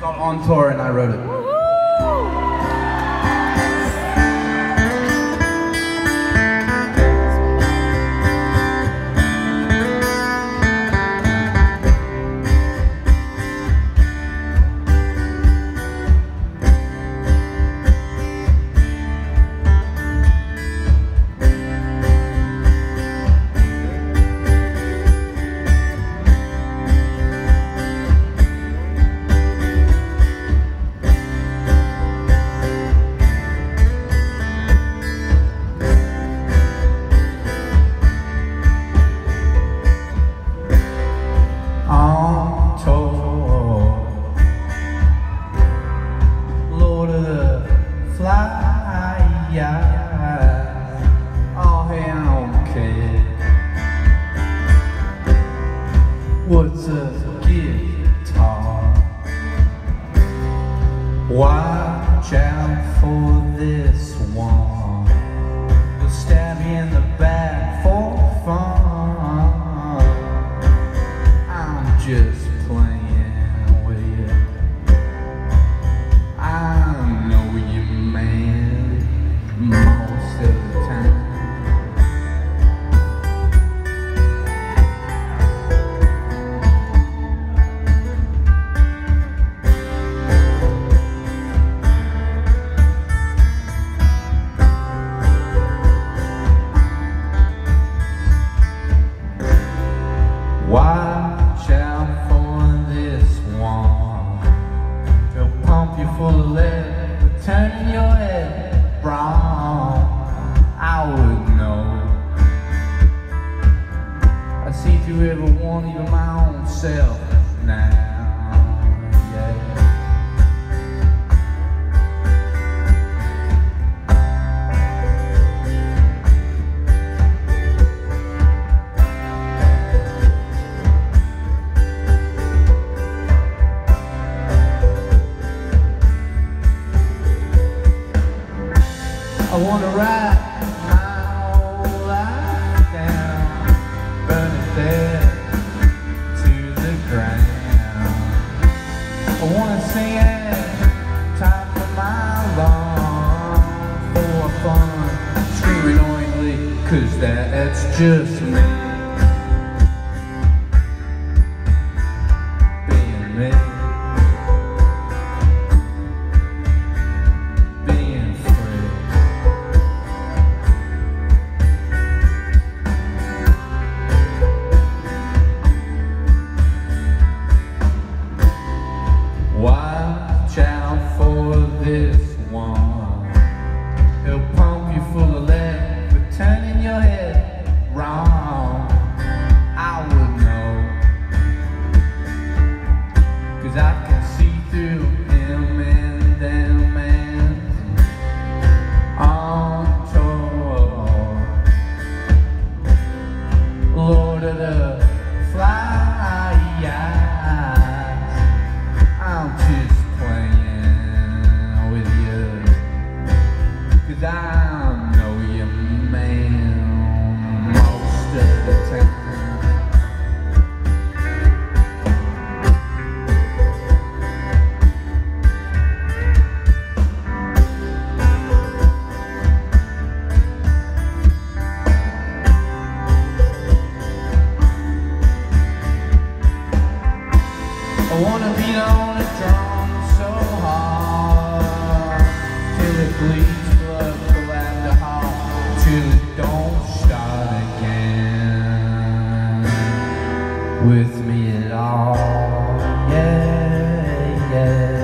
called On Tour and I wrote it. Tour. Lord of the Fly, oh hey, I don't care. What's a guitar? Watch out for this one. They'll stab you in the back for fun. I'm just playing turning your head wrong. I would know. I see through every one, even my own self now. Wanna write my whole life down, burn it to the ground. I wanna sing my for fun, screaming cause that's just me. with me at all. Yeah, yeah.